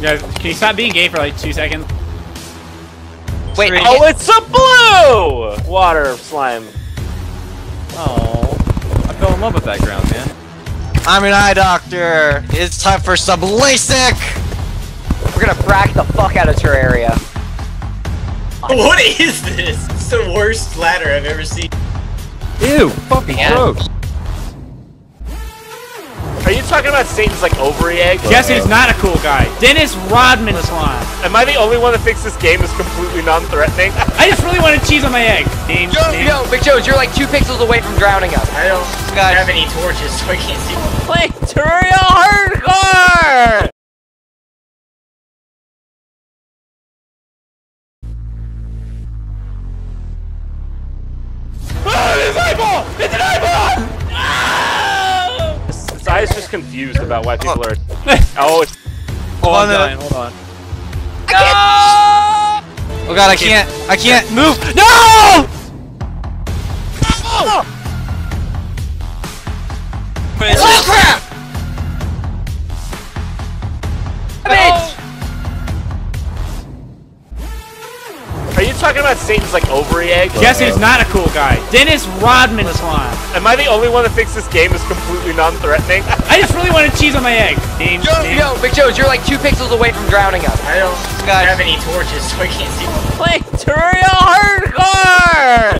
Guys, can you stop being gay for like two seconds? Wait, Three. oh, it's a blue water slime. Oh, I fell in love with that ground, man. I'm an eye doctor. It's time for some LASIK. We're gonna frack the fuck out of Terraria. What is this? It's the worst ladder I've ever seen. Ew, fucking Man. gross. Are you talking about Satan's like ovary egg? Jesse's not a cool guy. Dennis Rodman slime. Am I the only one that thinks this game is completely non-threatening? I just really wanted cheese on my egg. Dean, Yo, Dean. yo, Big Jones, you're like two pixels away from drowning us. I don't Guys. have any torches, so I can't see. Play Terraria Hardcore! His his is just confused about why people are. Oh, it's. Hold oh, on on, a Dylan, minute. hold on. Oh god, I can't. I can't move. No! Oh crap! Bitch! Are you talking about Satan's like ovary egg? Jesse's not a cool guy. Dennis Rodman slime. Am I the only one that thinks this game is completely non-threatening? I just really wanted cheese on my egg. Dean, Yo, Dean. yo, Big Jones, you're like two pixels away from drowning us. I don't Guys. have any torches, so I can't see. Play Terraria Hardcore!